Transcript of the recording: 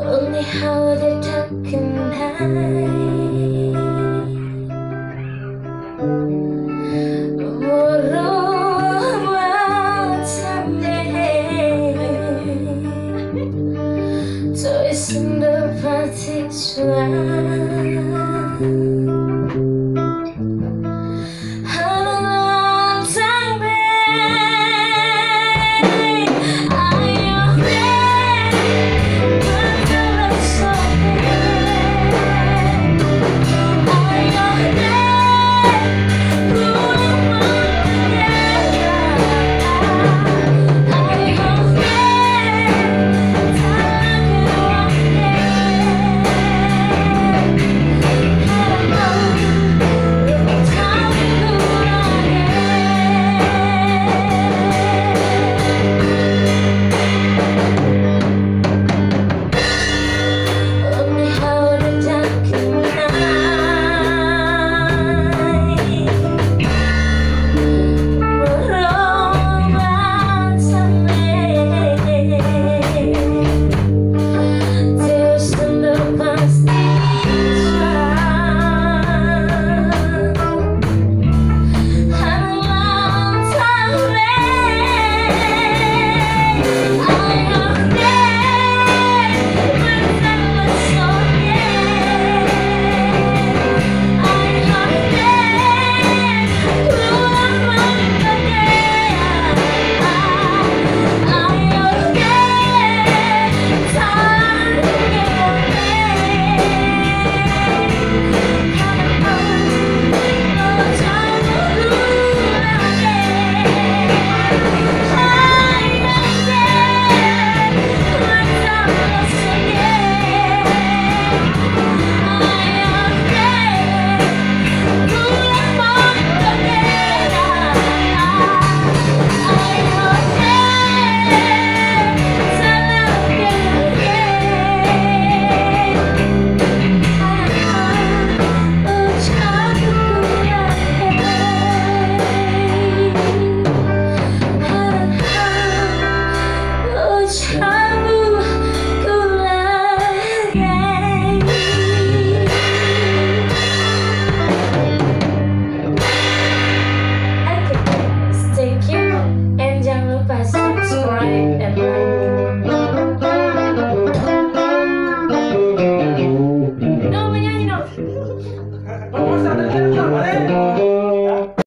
Only how they talk and high in the partition